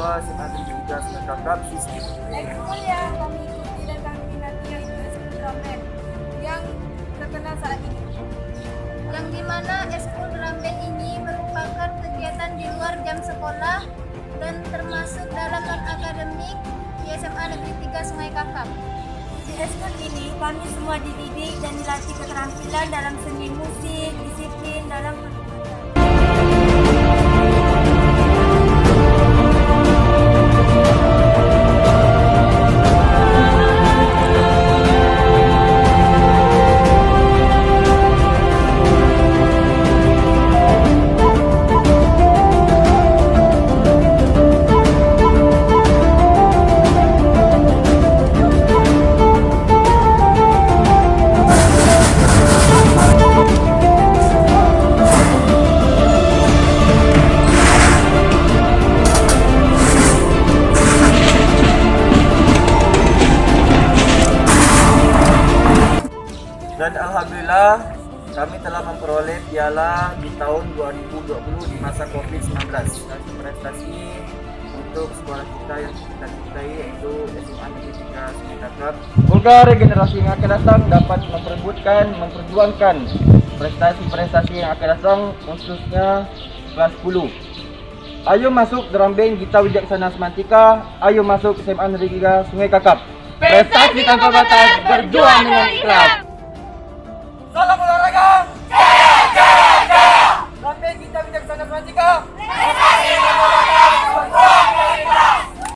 Negeri 3 Sungai Kakap sistem. Ekskul yang kami ikuti dan kami minati yaitu ekskul band yang terkenal saat ini. yang di mana eskul drum band ini merupakan kegiatan di luar jam sekolah dan termasuk dalam non akademik di SMA Negeri 3 Sungai Kakap. Di ekskul ini kami semua dididik dan dilatih keterampilan dalam seni musik, disiplin dalam Dan Alhamdulillah kami telah memperoleh piala di tahun 2020 di masa COVID-19 dan prestasi untuk sekolah kita yang kita cintai yaitu SMA Negeri 3 Sungai Kakap. Semoga regenerasi yang akan datang dapat memperebutkan, memperjuangkan prestasi-prestasi yang akan datang khususnya kelas 10. Ayo masuk drum band Gita Wijaksana Semantika. Ayo masuk SMA Negeri 3 Sungai Kakap. Prestasi tanpa batas, berjuang dengan ikhlas. Salam olahraga. Jaya jaya jaya. Drum band Gita Wijaksana Semantika.